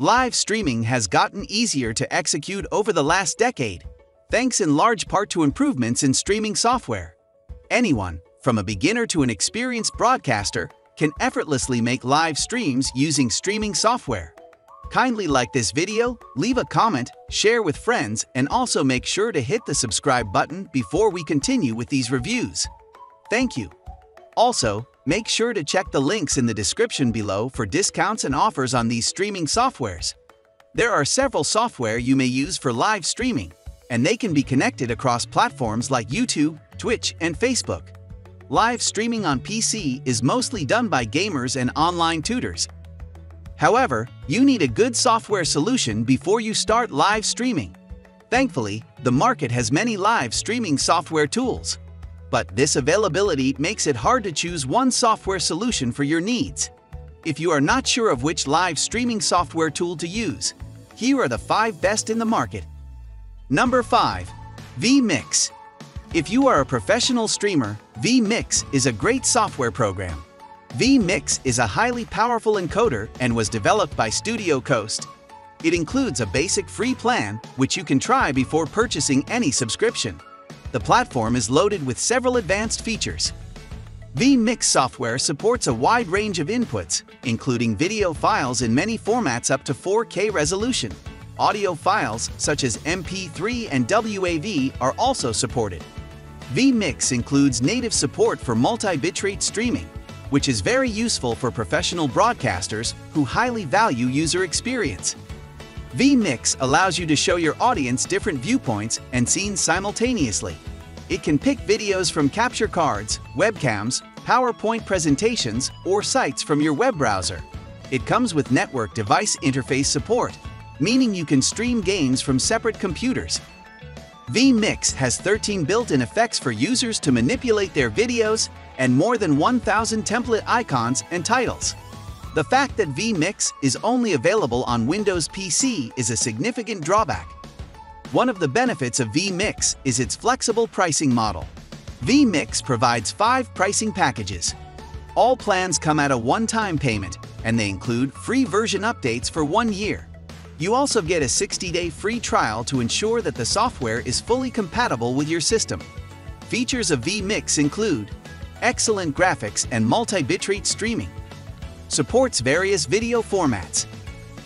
Live streaming has gotten easier to execute over the last decade, thanks in large part to improvements in streaming software. Anyone, from a beginner to an experienced broadcaster, can effortlessly make live streams using streaming software. Kindly like this video, leave a comment, share with friends, and also make sure to hit the subscribe button before we continue with these reviews. Thank you. Also, Make sure to check the links in the description below for discounts and offers on these streaming softwares. There are several software you may use for live streaming, and they can be connected across platforms like YouTube, Twitch, and Facebook. Live streaming on PC is mostly done by gamers and online tutors. However, you need a good software solution before you start live streaming. Thankfully, the market has many live streaming software tools but this availability makes it hard to choose one software solution for your needs. If you are not sure of which live streaming software tool to use, here are the 5 best in the market. Number 5. vMix. If you are a professional streamer, vMix is a great software program. vMix is a highly powerful encoder and was developed by Studio Coast. It includes a basic free plan, which you can try before purchasing any subscription. The platform is loaded with several advanced features. vMix software supports a wide range of inputs, including video files in many formats up to 4K resolution. Audio files, such as MP3 and WAV, are also supported. vMix includes native support for multi-bitrate streaming, which is very useful for professional broadcasters who highly value user experience vMix allows you to show your audience different viewpoints and scenes simultaneously. It can pick videos from capture cards, webcams, PowerPoint presentations, or sites from your web browser. It comes with network device interface support, meaning you can stream games from separate computers. vMix has 13 built-in effects for users to manipulate their videos and more than 1,000 template icons and titles. The fact that vMix is only available on Windows PC is a significant drawback. One of the benefits of vMix is its flexible pricing model. vMix provides five pricing packages. All plans come at a one-time payment, and they include free version updates for one year. You also get a 60-day free trial to ensure that the software is fully compatible with your system. Features of vMix include excellent graphics and multi-bitrate streaming, supports various video formats,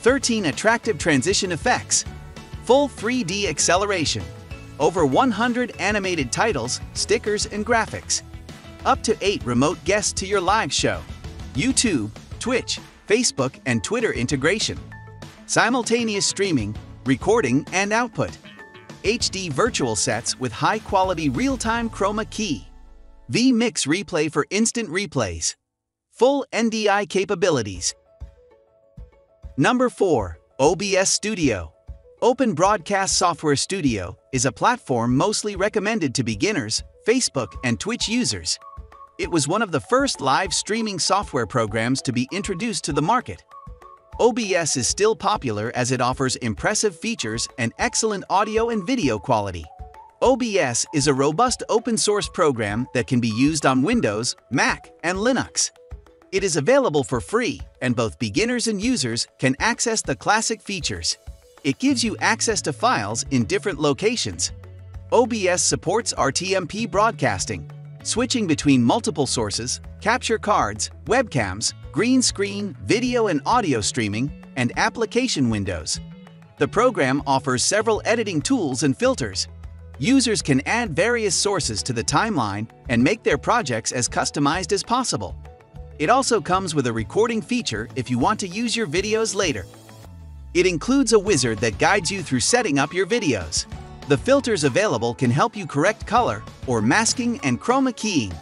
13 attractive transition effects, full 3D acceleration, over 100 animated titles, stickers, and graphics, up to 8 remote guests to your live show, YouTube, Twitch, Facebook, and Twitter integration, simultaneous streaming, recording, and output, HD virtual sets with high-quality real-time chroma key, vMix replay for instant replays, Full NDI capabilities. Number 4. OBS Studio. Open Broadcast Software Studio is a platform mostly recommended to beginners, Facebook, and Twitch users. It was one of the first live streaming software programs to be introduced to the market. OBS is still popular as it offers impressive features and excellent audio and video quality. OBS is a robust open-source program that can be used on Windows, Mac, and Linux. It is available for free, and both beginners and users can access the classic features. It gives you access to files in different locations. OBS supports RTMP broadcasting, switching between multiple sources, capture cards, webcams, green screen, video and audio streaming, and application windows. The program offers several editing tools and filters. Users can add various sources to the timeline and make their projects as customized as possible. It also comes with a recording feature if you want to use your videos later. It includes a wizard that guides you through setting up your videos. The filters available can help you correct color or masking and chroma keying.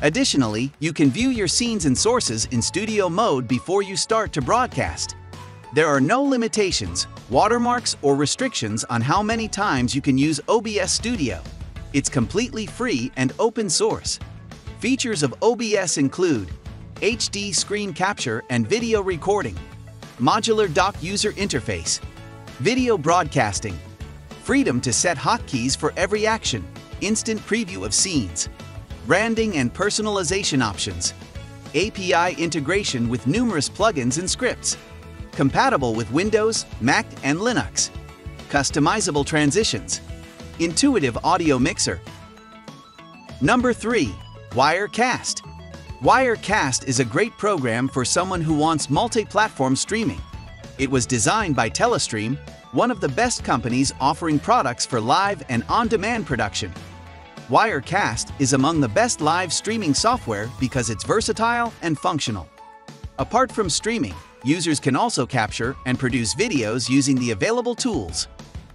Additionally, you can view your scenes and sources in studio mode before you start to broadcast. There are no limitations, watermarks, or restrictions on how many times you can use OBS Studio. It's completely free and open source. Features of OBS include HD screen capture and video recording, modular dock user interface, video broadcasting, freedom to set hotkeys for every action, instant preview of scenes, branding and personalization options, API integration with numerous plugins and scripts, compatible with Windows, Mac, and Linux. Customizable transitions. Intuitive audio mixer. Number 3. Wirecast. Wirecast is a great program for someone who wants multi-platform streaming. It was designed by Telestream, one of the best companies offering products for live and on-demand production. Wirecast is among the best live streaming software because it's versatile and functional. Apart from streaming, users can also capture and produce videos using the available tools.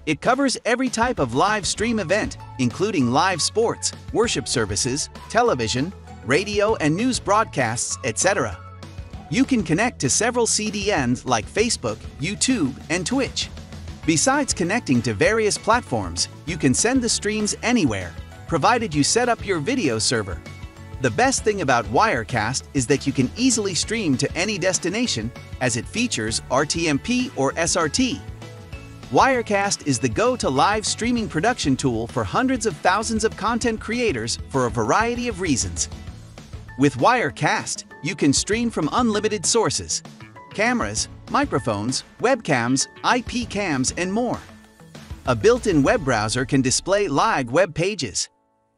It covers every type of live stream event, including live sports, worship services, television, radio and news broadcasts, etc. You can connect to several CDNs like Facebook, YouTube, and Twitch. Besides connecting to various platforms, you can send the streams anywhere provided you set up your video server. The best thing about Wirecast is that you can easily stream to any destination as it features RTMP or SRT. Wirecast is the go-to live streaming production tool for hundreds of thousands of content creators for a variety of reasons. With Wirecast, you can stream from unlimited sources, cameras, microphones, webcams, IP cams, and more. A built-in web browser can display live web pages.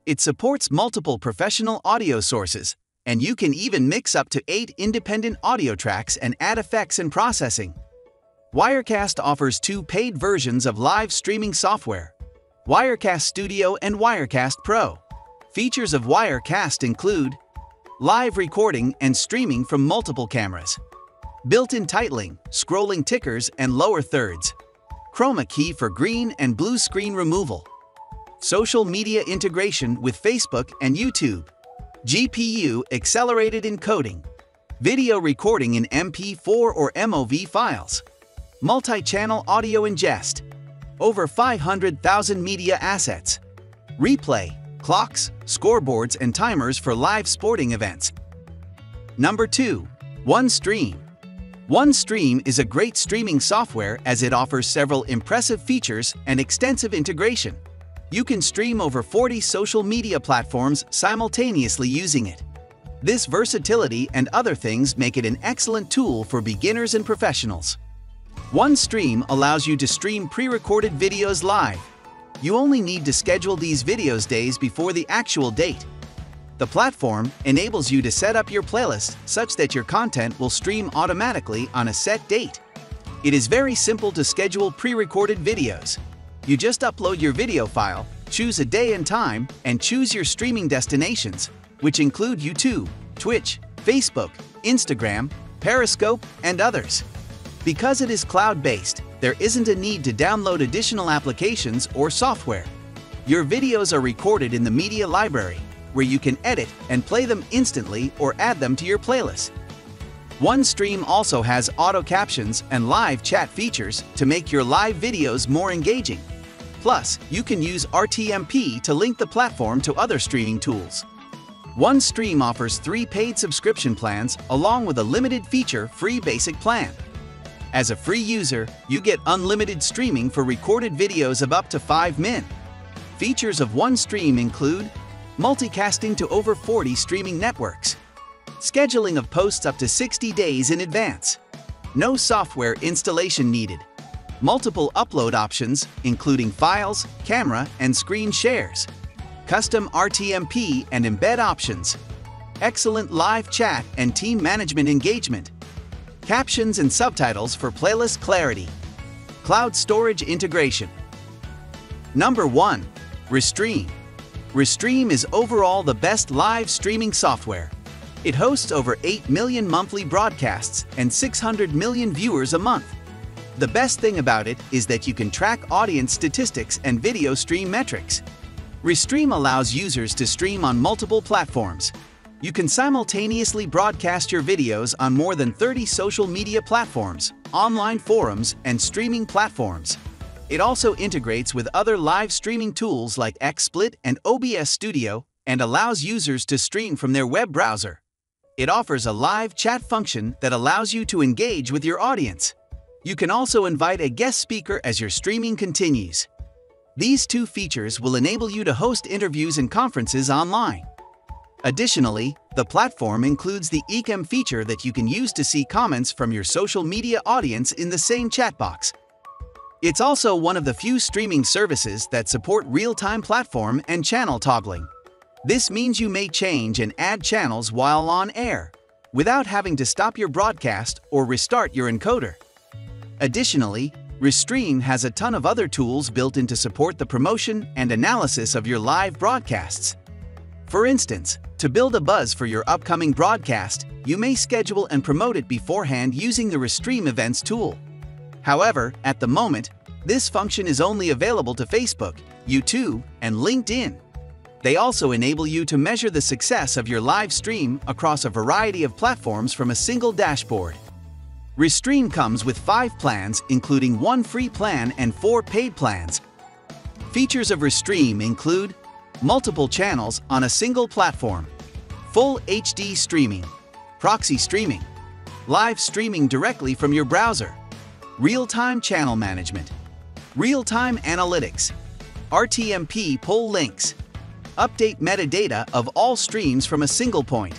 It supports multiple professional audio sources, and you can even mix up to eight independent audio tracks and add effects and processing. Wirecast offers two paid versions of live streaming software, Wirecast Studio and Wirecast Pro. Features of Wirecast include live recording and streaming from multiple cameras, built-in titling, scrolling tickers and lower thirds, chroma key for green and blue screen removal, social media integration with Facebook and YouTube, GPU accelerated encoding, video recording in MP4 or MOV files, multi-channel audio ingest, over 500,000 media assets, replay, clocks, scoreboards, and timers for live sporting events. Number 2. OneStream. OneStream is a great streaming software as it offers several impressive features and extensive integration. You can stream over 40 social media platforms simultaneously using it. This versatility and other things make it an excellent tool for beginners and professionals. OneStream allows you to stream pre-recorded videos live. You only need to schedule these videos days before the actual date. The platform enables you to set up your playlist such that your content will stream automatically on a set date. It is very simple to schedule pre-recorded videos. You just upload your video file, choose a day and time, and choose your streaming destinations, which include YouTube, Twitch, Facebook, Instagram, Periscope, and others. Because it is cloud-based, there isn't a need to download additional applications or software. Your videos are recorded in the media library, where you can edit and play them instantly or add them to your playlist. OneStream also has auto captions and live chat features to make your live videos more engaging. Plus, you can use RTMP to link the platform to other streaming tools. OneStream offers three paid subscription plans along with a limited feature free basic plan. As a free user, you get unlimited streaming for recorded videos of up to 5 min. Features of OneStream include multicasting to over 40 streaming networks, scheduling of posts up to 60 days in advance, no software installation needed, multiple upload options, including files, camera, and screen shares, custom RTMP and embed options, excellent live chat and team management engagement, captions and subtitles for playlist clarity, cloud storage integration. Number 1. Restream. Restream is overall the best live streaming software. It hosts over 8 million monthly broadcasts and 600 million viewers a month. The best thing about it is that you can track audience statistics and video stream metrics. Restream allows users to stream on multiple platforms. You can simultaneously broadcast your videos on more than 30 social media platforms, online forums, and streaming platforms. It also integrates with other live streaming tools like XSplit and OBS Studio and allows users to stream from their web browser. It offers a live chat function that allows you to engage with your audience. You can also invite a guest speaker as your streaming continues. These two features will enable you to host interviews and conferences online. Additionally, The platform includes the Ecam feature that you can use to see comments from your social media audience in the same chat box. It's also one of the few streaming services that support real-time platform and channel toggling. This means you may change and add channels while on air, without having to stop your broadcast or restart your encoder. Additionally, Restream has a ton of other tools built in to support the promotion and analysis of your live broadcasts. For instance, to build a buzz for your upcoming broadcast, you may schedule and promote it beforehand using the Restream Events tool. However, at the moment, this function is only available to Facebook, YouTube, and LinkedIn. They also enable you to measure the success of your live stream across a variety of platforms from a single dashboard. Restream comes with five plans, including one free plan and four paid plans. Features of Restream include multiple channels on a single platform, full HD streaming, proxy streaming, live streaming directly from your browser, real-time channel management, real-time analytics, RTMP pull links, update metadata of all streams from a single point,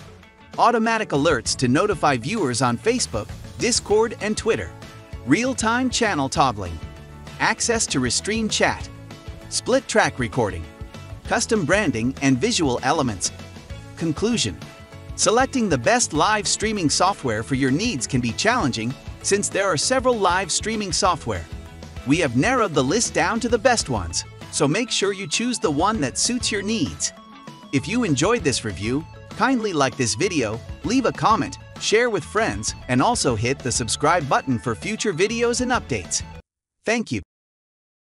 automatic alerts to notify viewers on Facebook, Discord, and Twitter, real-time channel toggling, access to Restream chat, split track recording, custom branding and visual elements. Conclusion Selecting the best live streaming software for your needs can be challenging since there are several live streaming software. We have narrowed the list down to the best ones, so make sure you choose the one that suits your needs. If you enjoyed this review, kindly like this video, leave a comment, share with friends, and also hit the subscribe button for future videos and updates. Thank you.